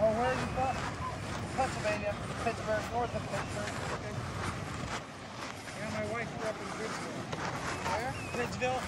Oh, where are you from? Pennsylvania, Pittsburgh, north of Pittsburgh. Okay. Yeah, my wife grew up in Bridgeville. Where? Bridgeville.